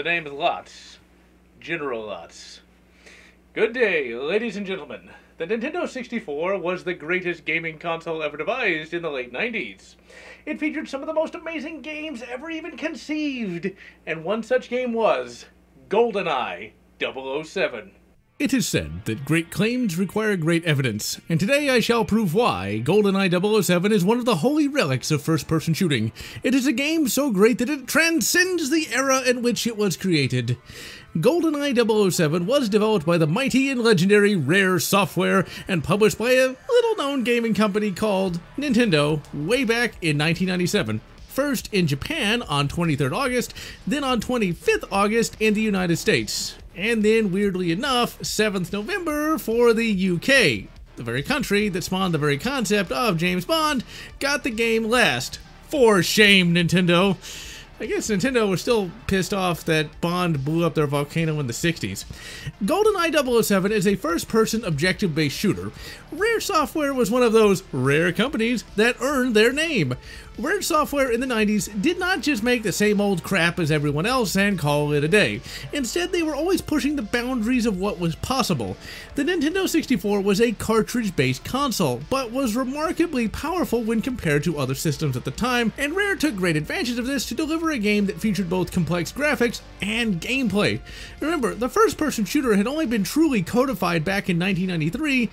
The name is Lotz. General Lotz. Good day, ladies and gentlemen. The Nintendo 64 was the greatest gaming console ever devised in the late 90s. It featured some of the most amazing games ever even conceived, and one such game was GoldenEye 007. It is said that great claims require great evidence, and today I shall prove why GoldenEye 007 is one of the holy relics of first person shooting. It is a game so great that it transcends the era in which it was created. GoldenEye 007 was developed by the mighty and legendary Rare Software and published by a little known gaming company called Nintendo way back in 1997 first in Japan on 23rd August, then on 25th August in the United States and then, weirdly enough, 7th November for the UK. The very country that spawned the very concept of James Bond got the game last. For shame, Nintendo. I guess Nintendo was still pissed off that Bond blew up their volcano in the 60s. GoldenEye 007 is a first-person objective-based shooter. Rare Software was one of those rare companies that earned their name. Rare Software in the 90s did not just make the same old crap as everyone else and call it a day. Instead, they were always pushing the boundaries of what was possible. The Nintendo 64 was a cartridge-based console, but was remarkably powerful when compared to other systems at the time, and Rare took great advantage of this to deliver a game that featured both complex graphics and gameplay. Remember, the first-person shooter had only been truly codified back in 1993,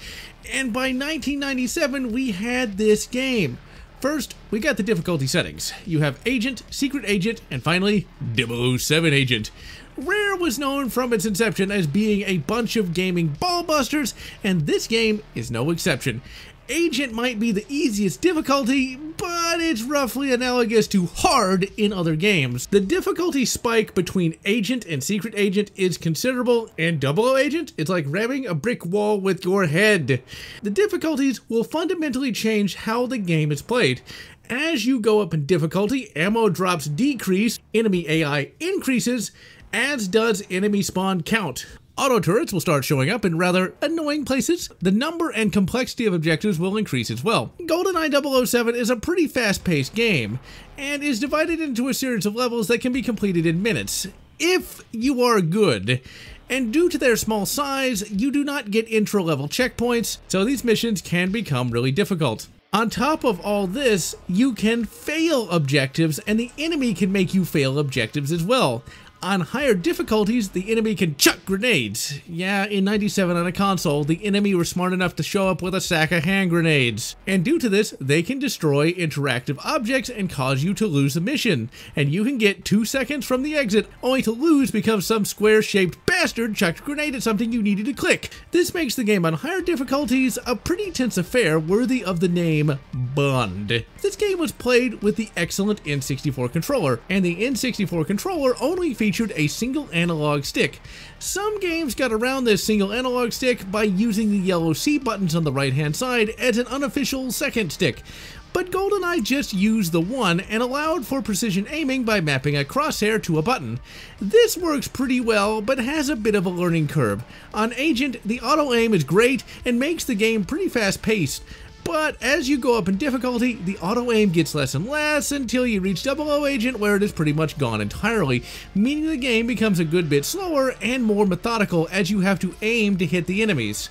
and by 1997 we had this game. First, we got the difficulty settings. You have Agent, Secret Agent, and finally, 007 Agent. Rare was known from its inception as being a bunch of gaming ballbusters, and this game is no exception. Agent might be the easiest difficulty, but it's roughly analogous to hard in other games. The difficulty spike between Agent and Secret Agent is considerable, and Double O Agent is like ramming a brick wall with your head. The difficulties will fundamentally change how the game is played. As you go up in difficulty, ammo drops decrease, enemy AI increases, as does enemy spawn count. Auto turrets will start showing up in rather annoying places. The number and complexity of objectives will increase as well. GoldenEye 007 is a pretty fast-paced game, and is divided into a series of levels that can be completed in minutes, if you are good. And due to their small size, you do not get intro level checkpoints, so these missions can become really difficult. On top of all this, you can fail objectives, and the enemy can make you fail objectives as well. On higher difficulties, the enemy can chuck grenades. Yeah, in 97 on a console, the enemy were smart enough to show up with a sack of hand grenades. And due to this, they can destroy interactive objects and cause you to lose the mission. And you can get two seconds from the exit, only to lose because some square-shaped bastard chucked a grenade at something you needed to click. This makes the game on higher difficulties a pretty tense affair worthy of the name Bond. This game was played with the excellent N64 controller, and the N64 controller only featured featured a single analog stick. Some games got around this single analog stick by using the yellow C buttons on the right hand side as an unofficial second stick. But GoldenEye just used the one and allowed for precision aiming by mapping a crosshair to a button. This works pretty well, but has a bit of a learning curve. On Agent, the auto aim is great and makes the game pretty fast paced. But as you go up in difficulty, the auto aim gets less and less until you reach Double O Agent where it is pretty much gone entirely, meaning the game becomes a good bit slower and more methodical as you have to aim to hit the enemies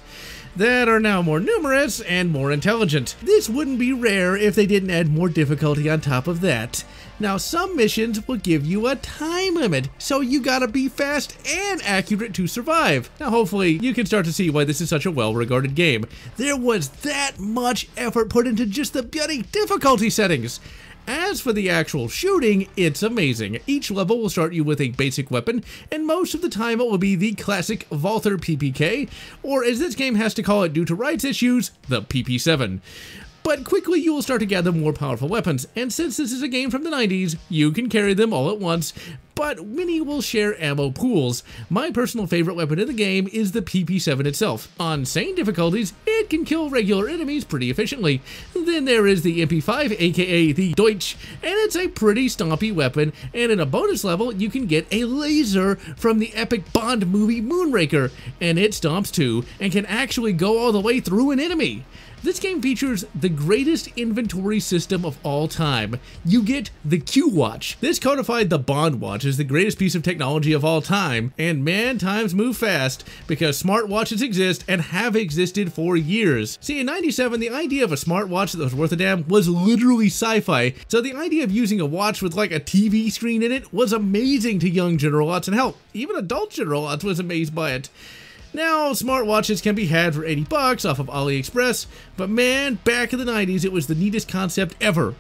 that are now more numerous and more intelligent. This wouldn't be rare if they didn't add more difficulty on top of that. Now, some missions will give you a time limit, so you gotta be fast and accurate to survive. Now, hopefully, you can start to see why this is such a well-regarded game. There was that much effort put into just the bloody difficulty settings. As for the actual shooting, it's amazing. Each level will start you with a basic weapon, and most of the time it will be the classic Walther PPK, or as this game has to call it due to rights issues, the PP7 but quickly you will start to gather more powerful weapons, and since this is a game from the 90s, you can carry them all at once, but many will share ammo pools. My personal favorite weapon in the game is the PP7 itself. On sane difficulties, it can kill regular enemies pretty efficiently. Then there is the MP5, aka the Deutsch, and it's a pretty stompy weapon, and in a bonus level, you can get a laser from the epic Bond movie Moonraker, and it stomps too, and can actually go all the way through an enemy. This game features the greatest inventory system of all time. You get the Q Watch. This codified the Bond Watch as the greatest piece of technology of all time, and man, times move fast because smartwatches exist and have existed for years. See, in 97, the idea of a smartwatch that was worth a damn was literally sci-fi, so the idea of using a watch with like a TV screen in it was amazing to young General Lotz, and hell, even adult General generalots was amazed by it. Now, smartwatches can be had for 80 bucks off of AliExpress, but man, back in the 90s, it was the neatest concept ever.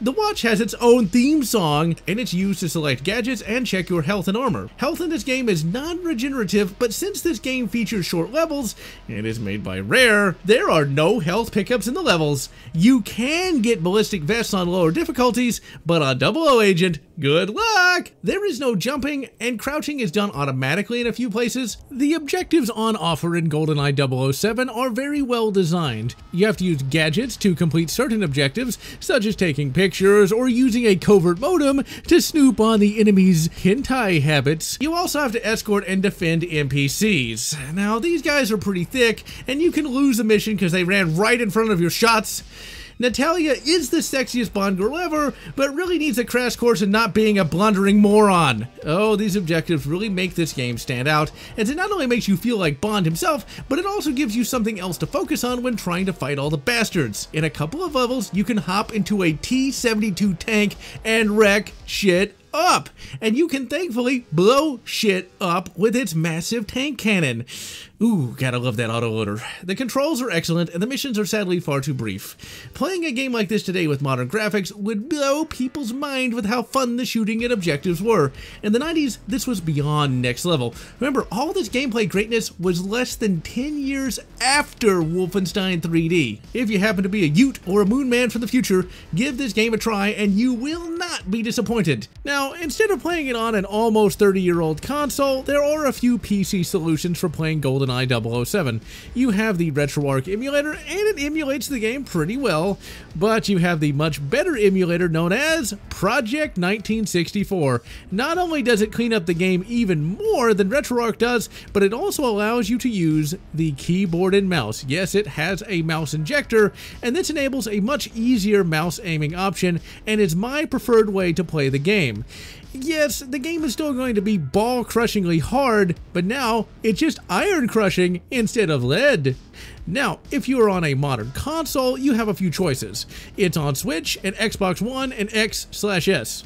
The watch has its own theme song, and it's used to select gadgets and check your health and armor. Health in this game is non-regenerative, but since this game features short levels, and is made by Rare, there are no health pickups in the levels. You can get ballistic vests on lower difficulties, but on Double O Agent, good luck! There is no jumping, and crouching is done automatically in a few places. The objectives on offer in GoldenEye 007 are very well designed. You have to use gadgets to complete certain objectives, such as taking pictures or using a covert modem to snoop on the enemy's hentai habits. You also have to escort and defend NPCs. Now, these guys are pretty thick, and you can lose the mission because they ran right in front of your shots. Natalia is the sexiest Bond girl ever, but really needs a crash course in not being a blundering moron. Oh, these objectives really make this game stand out, as it not only makes you feel like Bond himself, but it also gives you something else to focus on when trying to fight all the bastards. In a couple of levels, you can hop into a T-72 tank and wreck shit up, and you can thankfully blow shit up with its massive tank cannon. Ooh, gotta love that autoloader. The controls are excellent, and the missions are sadly far too brief. Playing a game like this today with modern graphics would blow people's mind with how fun the shooting and objectives were. In the 90s, this was beyond next level. Remember, all this gameplay greatness was less than 10 years after Wolfenstein 3D. If you happen to be a Ute or a Moon Man from the future, give this game a try and you will not be disappointed. Now, instead of playing it on an almost 30-year-old console, there are a few PC solutions for playing GoldenEye 007. You have the RetroArch emulator, and it emulates the game pretty well, but you have the much better emulator known as Project 1964. Not only does it clean up the game even more than RetroArch does, but it also allows you to use the keyboard and mouse. Yes, it has a mouse injector, and this enables a much easier mouse aiming option, and is my preferred way to play the game. Yes, the game is still going to be ball crushingly hard, but now it's just iron crushing instead of lead. Now, if you are on a modern console, you have a few choices. It's on Switch and Xbox One and X slash S.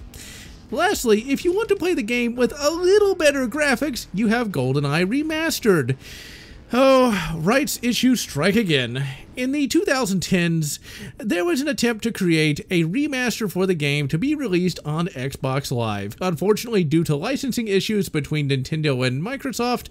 Lastly, if you want to play the game with a little better graphics, you have GoldenEye Remastered. Oh, rights issues strike again. In the 2010s, there was an attempt to create a remaster for the game to be released on Xbox Live. Unfortunately, due to licensing issues between Nintendo and Microsoft,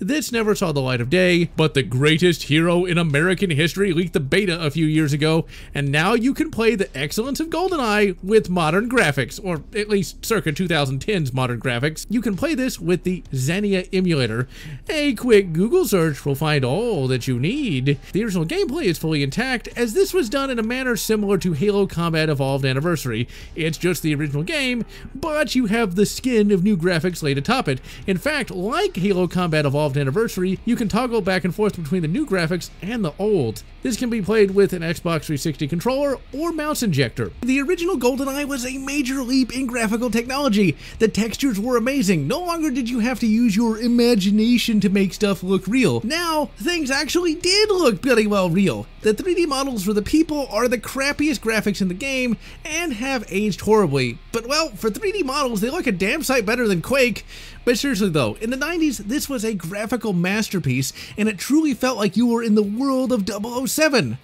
this never saw the light of day, but the greatest hero in American history leaked the beta a few years ago, and now you can play the excellence of GoldenEye with modern graphics, or at least circa 2010's modern graphics. You can play this with the Xenia emulator. A quick Google search will find all that you need. The original gameplay is fully intact, as this was done in a manner similar to Halo Combat Evolved Anniversary. It's just the original game, but you have the skin of new graphics laid atop it. In fact, like Halo Combat Evolved Anniversary, you can toggle back and forth between the new graphics and the old. This can be played with an Xbox 360 controller or mouse injector. The original GoldenEye was a major leap in graphical technology. The textures were amazing. No longer did you have to use your imagination to make stuff look real. Now, things actually did look pretty well real. The 3D models for the people are the crappiest graphics in the game and have aged horribly. But well, for 3D models, they look a damn sight better than Quake. But seriously though, in the 90s, this was a graphical masterpiece and it truly felt like you were in the world of 007.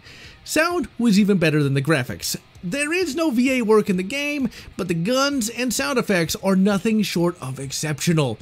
Sound was even better than the graphics. There is no VA work in the game, but the guns and sound effects are nothing short of exceptional.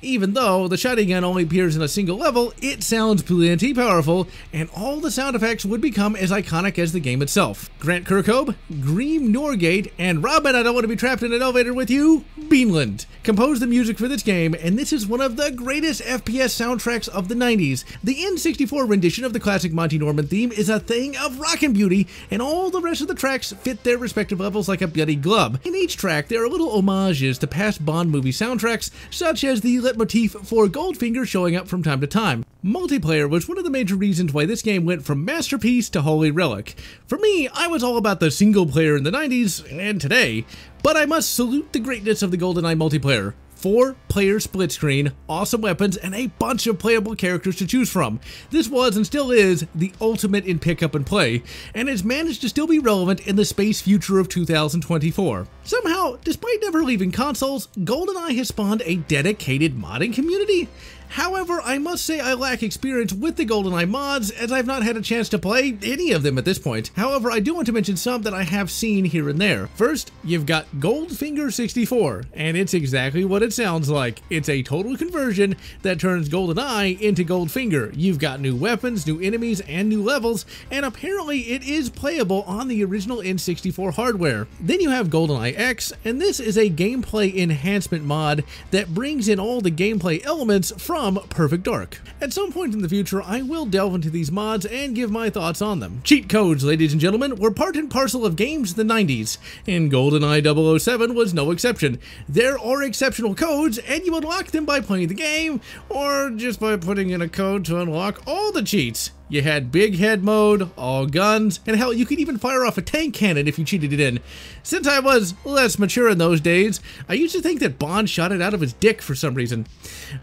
Even though the shotgun only appears in a single level, it sounds plenty powerful, and all the sound effects would become as iconic as the game itself. Grant Kirkhope, Graeme Norgate, and Robin I Don't Want to Be Trapped in an Elevator with You, Beanland, composed the music for this game, and this is one of the greatest FPS soundtracks of the 90s. The N64 rendition of the classic Monty Norman theme is a thing of rockin' beauty, and all the rest of the tracks fit their respective levels like a bloody glove. In each track, there are little homages to past Bond movie soundtracks, such as the leitmotif for Goldfinger showing up from time to time. Multiplayer was one of the major reasons why this game went from masterpiece to holy relic. For me, I was all about the single player in the 90s and today, but I must salute the greatness of the GoldenEye multiplayer four player split screen, awesome weapons, and a bunch of playable characters to choose from. This was and still is the ultimate in pick up and play, and has managed to still be relevant in the space future of 2024. Somehow, despite never leaving consoles, GoldenEye has spawned a dedicated modding community. However, I must say I lack experience with the GoldenEye mods, as I've not had a chance to play any of them at this point. However, I do want to mention some that I have seen here and there. First, you've got Goldfinger 64, and it's exactly what it sounds like. It's a total conversion that turns GoldenEye into Goldfinger. You've got new weapons, new enemies, and new levels, and apparently it is playable on the original N64 hardware. Then you have GoldenEye X, and this is a gameplay enhancement mod that brings in all the gameplay elements from from Perfect Dark. At some point in the future, I will delve into these mods and give my thoughts on them. Cheat codes, ladies and gentlemen, were part and parcel of games in the 90s, and GoldenEye 007 was no exception. There are exceptional codes, and you unlock them by playing the game, or just by putting in a code to unlock all the cheats. You had big head mode, all guns, and hell, you could even fire off a tank cannon if you cheated it in. Since I was less mature in those days, I used to think that Bond shot it out of his dick for some reason.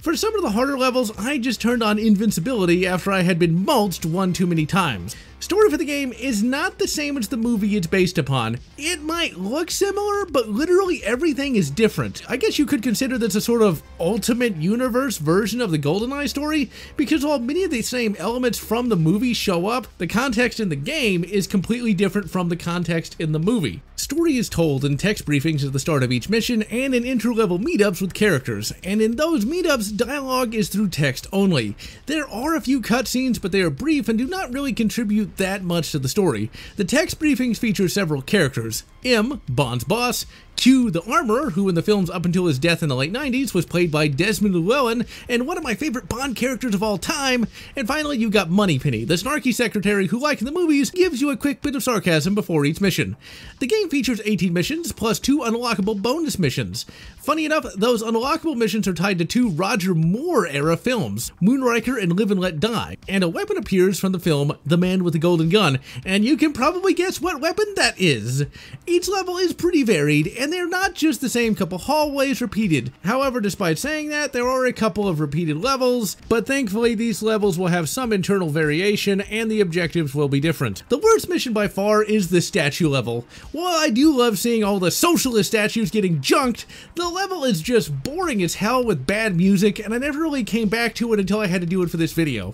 For some of the harder levels, I just turned on invincibility after I had been mulched one too many times. Story for the game is not the same as the movie it's based upon. It might look similar, but literally everything is different. I guess you could consider this a sort of ultimate universe version of the GoldenEye story, because while many of the same elements from the movie show up, the context in the game is completely different from the context in the movie. Story is told in text briefings at the start of each mission and in intro-level meetups with characters, and in those meetups, dialogue is through text only. There are a few cutscenes, but they are brief and do not really contribute that much to the story. The text briefings feature several characters. M, Bond's boss, Q, the armorer, who in the films up until his death in the late 90s was played by Desmond Llewellyn, and one of my favorite Bond characters of all time. And finally, you've got Moneypenny, the snarky secretary who, like in the movies, gives you a quick bit of sarcasm before each mission. The game features 18 missions, plus two unlockable bonus missions. Funny enough, those unlockable missions are tied to two Roger Moore era films, Moonraker and Live and Let Die, and a weapon appears from the film The Man with the Golden Gun, and you can probably guess what weapon that is. Each level is pretty varied, and they're not just the same couple hallways repeated. However, despite saying that, there are a couple of repeated levels, but thankfully these levels will have some internal variation and the objectives will be different. The worst mission by far is the statue level. While I do love seeing all the socialist statues getting junked, the level is just boring as hell with bad music, and I never really came back to it until I had to do it for this video.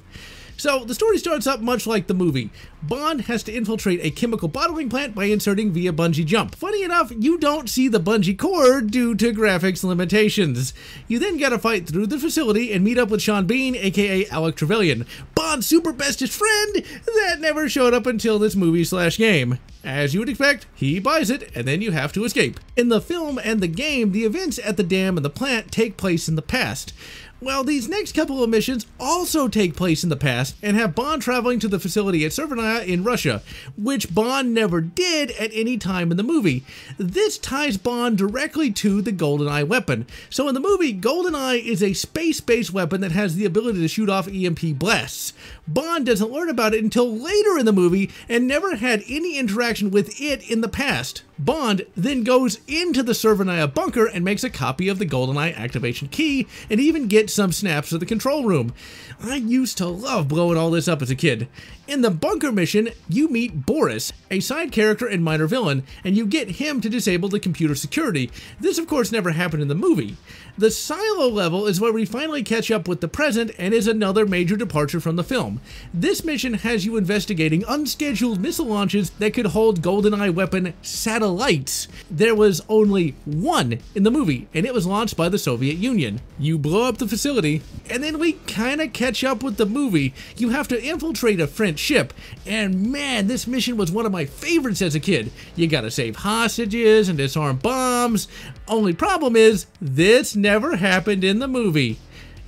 So the story starts up much like the movie. Bond has to infiltrate a chemical bottling plant by inserting via bungee jump. Funny enough, you don't see the bungee cord due to graphics limitations. You then gotta fight through the facility and meet up with Sean Bean, aka Alec Trevelyan, Bond's super bestest friend that never showed up until this movie slash game. As you would expect, he buys it, and then you have to escape. In the film and the game, the events at the dam and the plant take place in the past. Well, these next couple of missions also take place in the past and have Bond traveling to the facility at Severnaya in Russia, which Bond never did at any time in the movie. This ties Bond directly to the GoldenEye weapon. So in the movie, GoldenEye is a space-based weapon that has the ability to shoot off EMP blasts. Bond doesn't learn about it until later in the movie and never had any interaction with it in the past. Bond then goes into the Severnaya bunker and makes a copy of the GoldenEye activation key and even gets some snaps of the control room. I used to love blowing all this up as a kid. In the bunker mission, you meet Boris, a side character and minor villain, and you get him to disable the computer security. This, of course, never happened in the movie. The silo level is where we finally catch up with the present and is another major departure from the film. This mission has you investigating unscheduled missile launches that could hold GoldenEye weapon satellites. There was only one in the movie, and it was launched by the Soviet Union. You blow up the facility, and then we kinda catch up with the movie. You have to infiltrate a French ship, and man, this mission was one of my favorites as a kid. You gotta save hostages and disarm bombs. Only problem is, this never happened in the movie.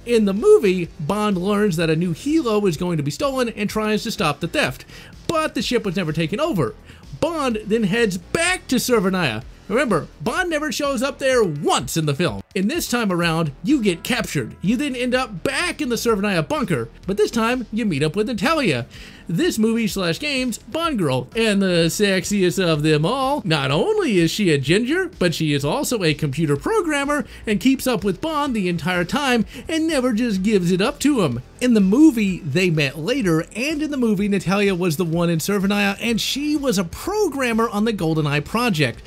In the movie, Bond learns that a new helo is going to be stolen and tries to stop the theft, but the ship was never taken over. Bond then heads back to Severnaya, Remember, Bond never shows up there once in the film. In this time around, you get captured. You then end up back in the Severnaya bunker, but this time you meet up with Natalia. This movie slash game's Bond girl, and the sexiest of them all. Not only is she a ginger, but she is also a computer programmer and keeps up with Bond the entire time and never just gives it up to him. In the movie, they met later, and in the movie, Natalia was the one in Severnaya, and she was a programmer on the GoldenEye project.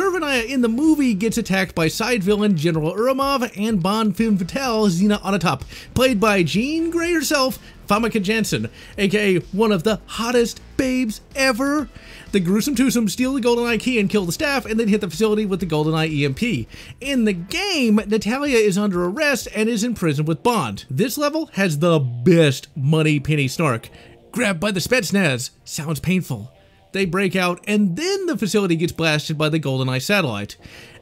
Severnaya in the movie gets attacked by side villain General Ourumov and Bond femme fatale Xenia Onatopp, played by Jean Grey herself, Famke Janssen, aka one of the hottest babes ever. The gruesome twosome steal the GoldenEye key and kill the staff, and then hit the facility with the GoldenEye EMP. In the game, Natalia is under arrest and is in prison with Bond. This level has the best Moneypenny snark. Grabbed by the Spetsnaz. Sounds painful. They break out, and then the facility gets blasted by the GoldenEye satellite.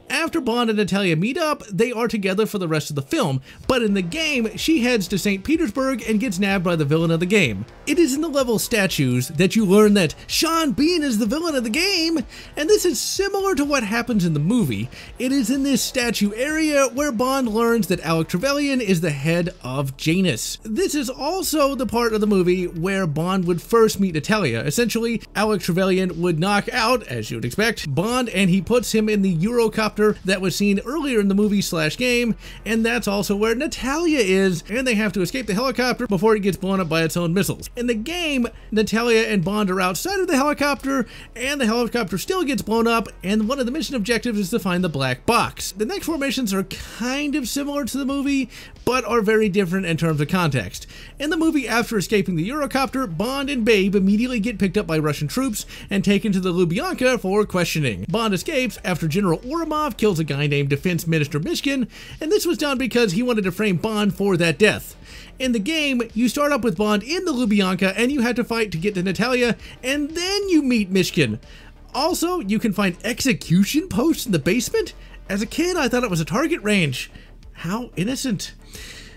After Bond and Natalia meet up, they are together for the rest of the film, but in the game, she heads to St. Petersburg and gets nabbed by the villain of the game. It is in the level statues that you learn that Sean Bean is the villain of the game, and this is similar to what happens in the movie. It is in this statue area where Bond learns that Alec Trevelyan is the head of Janus. This is also the part of the movie where Bond would first meet Natalia. Essentially, Alec Trevelyan would knock out, as you would expect, Bond and he puts him in the Eurocopter helicopter that was seen earlier in the movie slash game, and that's also where Natalia is, and they have to escape the helicopter before it gets blown up by its own missiles. In the game, Natalia and Bond are outside of the helicopter, and the helicopter still gets blown up, and one of the mission objectives is to find the black box. The next four missions are kind of similar to the movie, but are very different in terms of context. In the movie, after escaping the Eurocopter, Bond and Babe immediately get picked up by Russian troops and taken to the Lubyanka for questioning. Bond escapes after General Ourumov kills a guy named Defense Minister Mishkin, and this was done because he wanted to frame Bond for that death. In the game, you start up with Bond in the Lubyanka and you have to fight to get to Natalia, and then you meet Mishkin. Also, you can find execution posts in the basement. As a kid, I thought it was a target range. How innocent.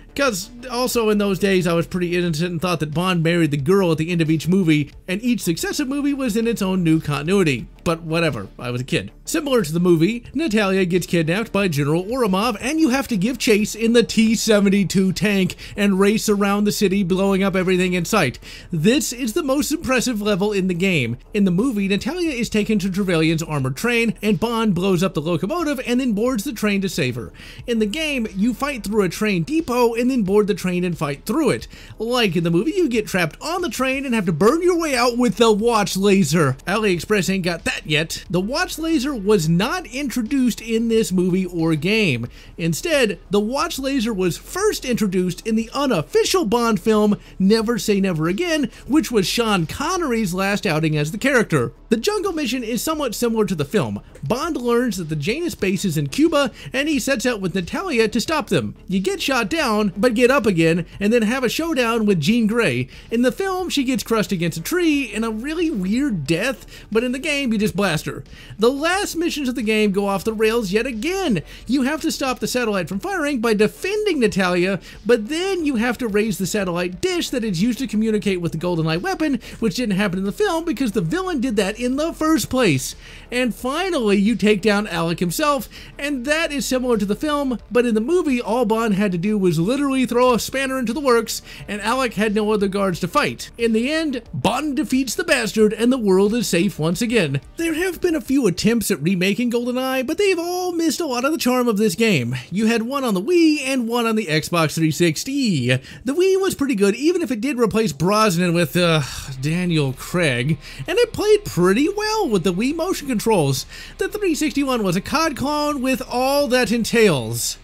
Because also in those days, I was pretty innocent and thought that Bond married the girl at the end of each movie, and each successive movie was in its own new continuity. But whatever, I was a kid. Similar to the movie, Natalia gets kidnapped by General Ourumov, and you have to give chase in the T-72 tank and race around the city, blowing up everything in sight. This is the most impressive level in the game. In the movie, Natalia is taken to Trevelyan's armored train, and Bond blows up the locomotive and then boards the train to save her. In the game, you fight through a train depot and then board the train and fight through it. Like in the movie, you get trapped on the train and have to burn your way out with the watch laser. AliExpress ain't got that yet. The watch laser was not introduced in this movie or game. Instead, the watch laser was first introduced in the unofficial Bond film Never Say Never Again, which was Sean Connery's last outing as the character. The jungle mission is somewhat similar to the film. Bond learns that the Janus base is in Cuba, and he sets out with Natalia to stop them. You get shot down, but get up again, and then have a showdown with Jean Grey. In the film, she gets crushed against a tree in a really weird death, but in the game, you just blast her. The last missions of the game go off the rails yet again. You have to stop the satellite from firing by defending Natalia, but then you have to raise the satellite dish that is used to communicate with the Golden GoldenEye weapon, which didn't happen in the film because the villain did that in the first place. And finally, you take down Alec himself, and that is similar to the film, but in the movie, all Bond had to do was literally throw a spanner into the works, and Alec had no other guards to fight. In the end, Bond defeats the bastard, and the world is safe once again. There have been a few attempts at remaking GoldenEye, but they've all missed a lot of the charm of this game. You had one on the Wii and one on the Xbox 360. The Wii was pretty good, even if it did replace Brosnan with, uh, Daniel Craig, and it played pretty well with the Wii motion controls. The 361 was a COD clone with all that entails.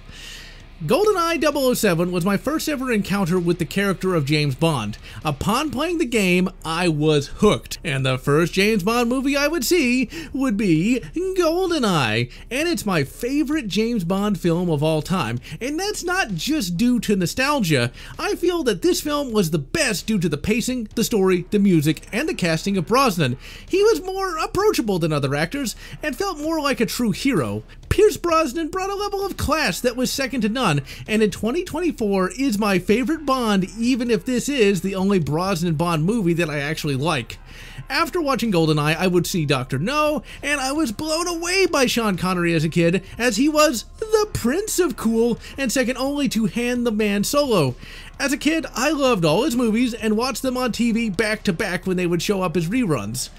GoldenEye 007 was my first ever encounter with the character of James Bond. Upon playing the game, I was hooked, and the first James Bond movie I would see would be GoldenEye, and it's my favorite James Bond film of all time, and that's not just due to nostalgia. I feel that this film was the best due to the pacing, the story, the music, and the casting of Brosnan. He was more approachable than other actors, and felt more like a true hero. Pierce Brosnan brought a level of class that was second to none, and in 2024 is my favorite Bond, even if this is the only Brosnan Bond movie that I actually like. After watching GoldenEye, I would see Dr. No, and I was blown away by Sean Connery as a kid, as he was the prince of cool and second only to Han the Man Solo. As a kid, I loved all his movies and watched them on TV back to back when they would show up as reruns.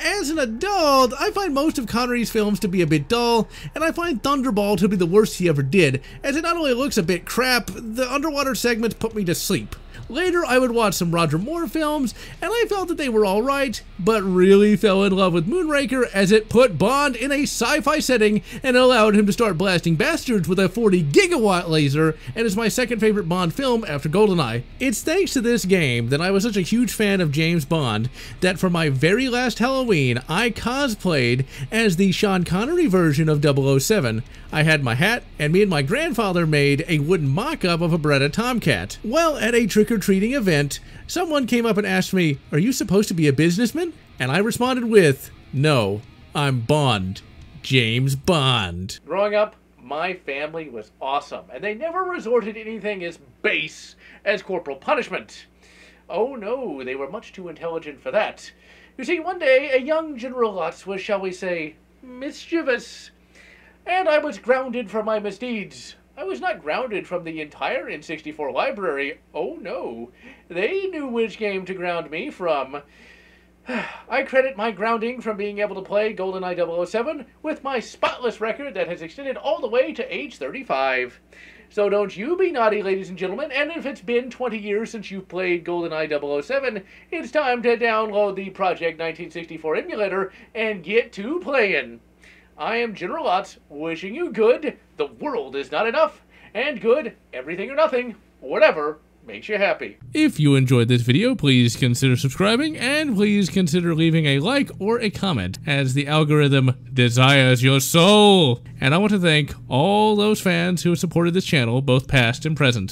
As an adult, I find most of Connery's films to be a bit dull, and I find Thunderball to be the worst he ever did, as it not only looks a bit crap, the underwater segments put me to sleep. Later, I would watch some Roger Moore films, and I felt that they were alright, but really fell in love with Moonraker as it put Bond in a sci fi setting and allowed him to start blasting bastards with a 40 gigawatt laser, and is my second favorite Bond film after GoldenEye. It's thanks to this game that I was such a huge fan of James Bond that for my very last Halloween, I cosplayed as the Sean Connery version of 007. I had my hat, and me and my grandfather made a wooden mock up of a Beretta Tomcat. Well, at a trick or treating event, someone came up and asked me, Are you supposed to be a businessman? And I responded with, No, I'm Bond. James Bond. Growing up, my family was awesome, and they never resorted to anything as base as corporal punishment. Oh no, they were much too intelligent for that. You see, one day a young General Lotz was, shall we say, mischievous, and I was grounded for my misdeeds. I was not grounded from the entire N64 library. Oh no, they knew which game to ground me from. I credit my grounding from being able to play GoldenEye 007 with my spotless record that has extended all the way to age 35. So don't you be naughty, ladies and gentlemen, and if it's been 20 years since you've played GoldenEye 007, it's time to download the Project 1964 emulator and get to playing. I am General Lotz, wishing you good, the world is not enough, and good, everything or nothing, whatever makes you happy. If you enjoyed this video, please consider subscribing and please consider leaving a like or a comment as the algorithm desires your soul. And I want to thank all those fans who have supported this channel, both past and present.